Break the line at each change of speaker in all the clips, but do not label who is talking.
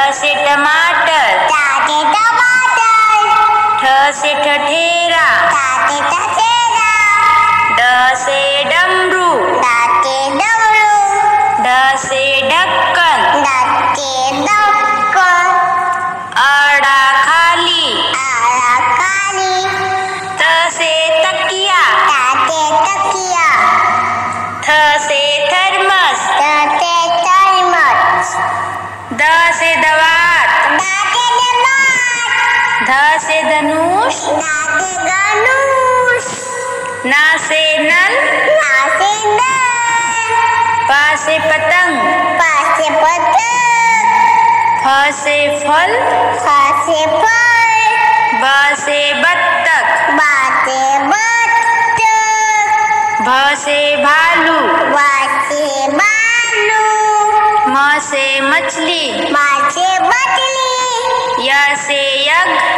ट से ध से धनुष
गनुष
ना से नल
नासे नल।
पा से पतंग
पासे पतंग।
फ से फल
खासे फल।
ब से बत्तख
बाते बत्तख।
भ से भालू
वासे बालू
म से मछली
मासे मछली।
य से यज्ञ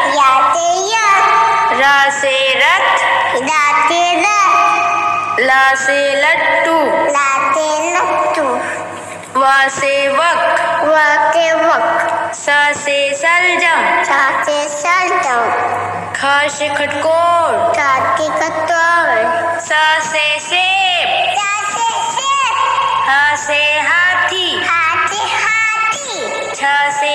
र से रथ
दाते रथ
ल से लट्टू
लाते लट्टू
व से वक
वाते वक
स से सलजम
साते सल्टम
ख से खटकोर
साते कतौर
स से सेब
साते सेब
ह से हाथी
हाथे हाथी
छ से